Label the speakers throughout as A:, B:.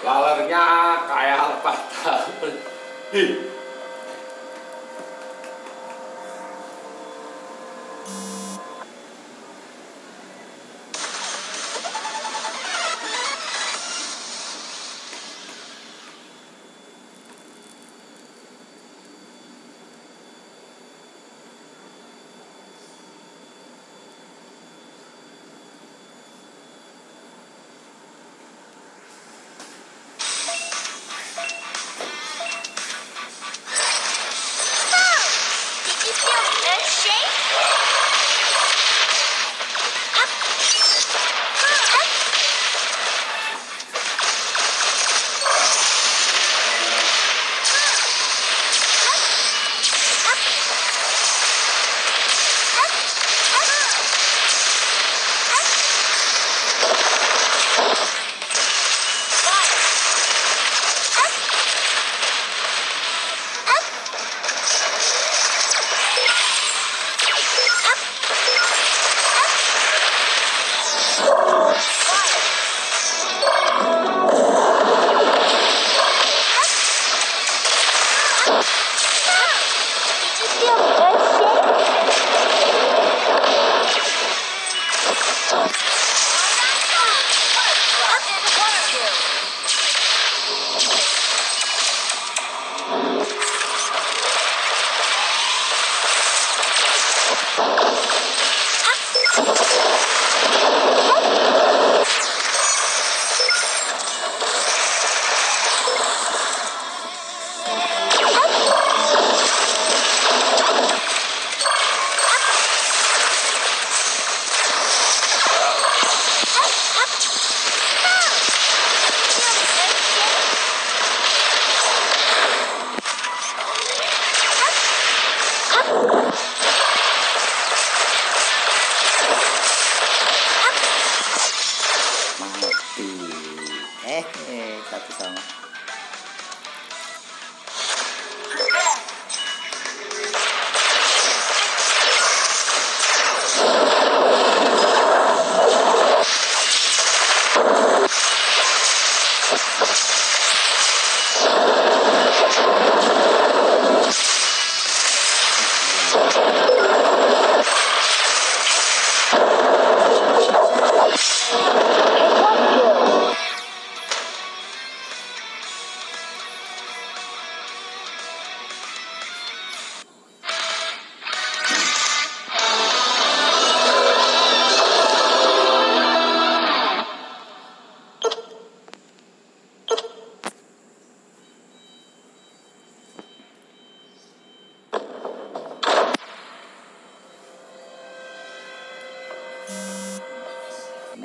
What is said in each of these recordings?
A: Colornya kayak apa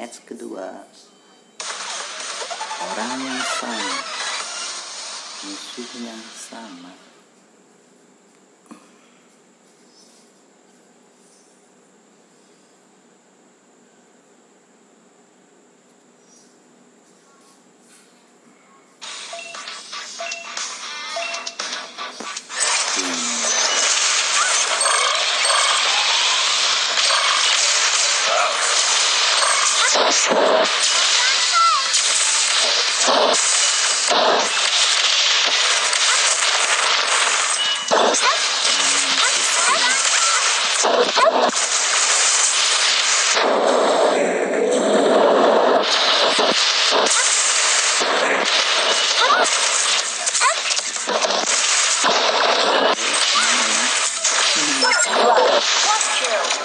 B: match kedua. Orang yang sama. Musuh yang sama blood. One kill.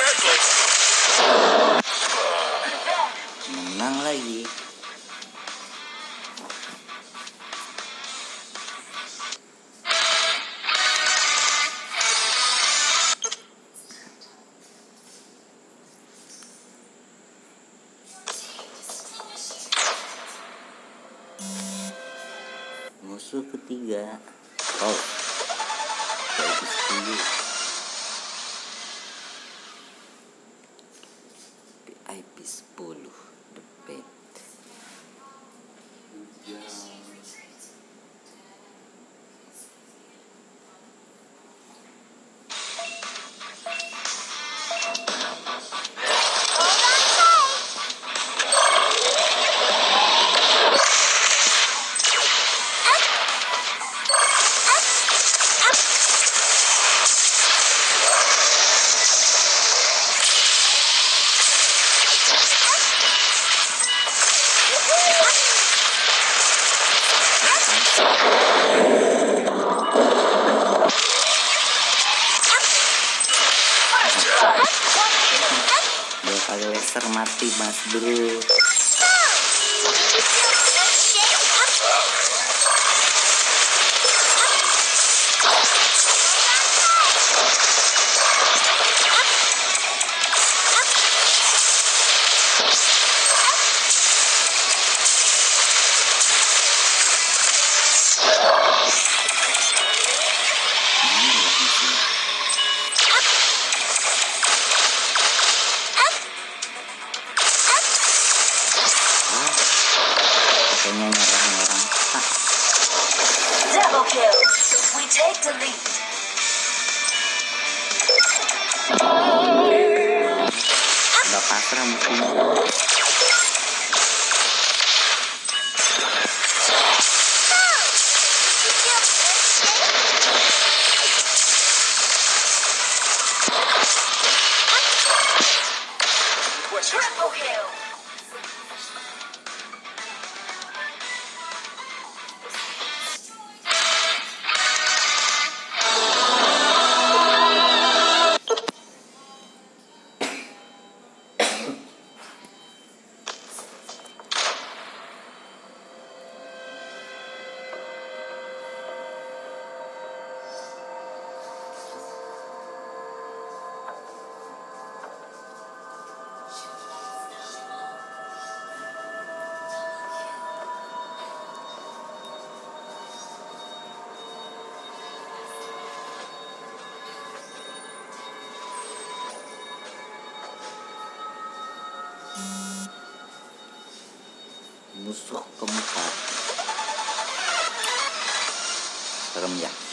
B: Hieroglyphs. IP10 The Bed. mencermati Mas Bro. musuh keempat serem ya.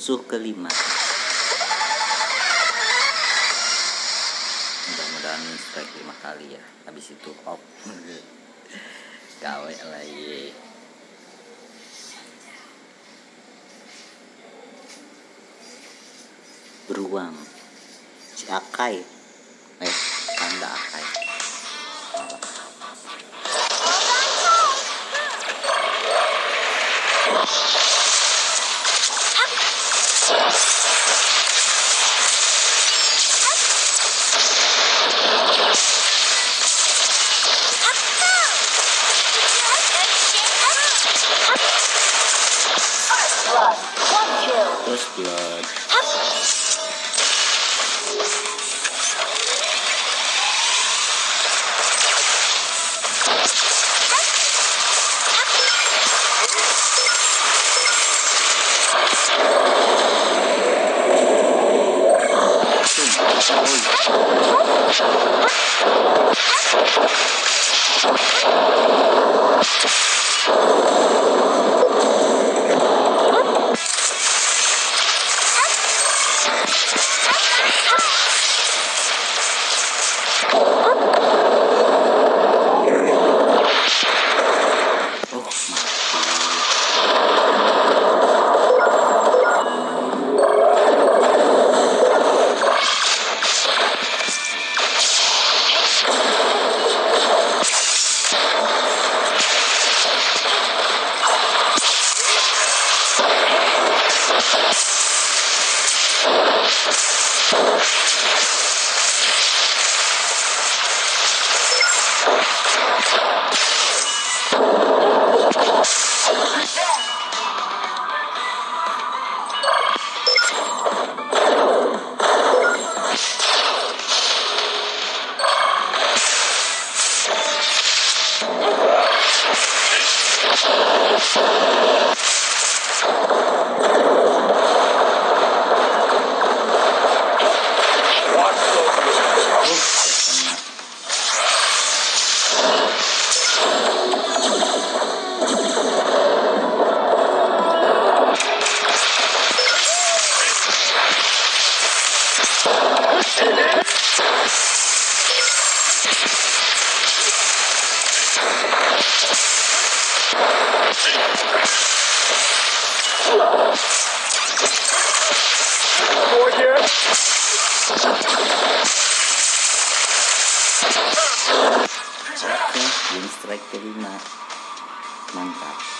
B: Musuh kelima. Mudah-mudahan strike lima kali ya. Habis itu off gawe lagi beruang. Si
C: first blood.
B: Oh, my God. Win strike kelima.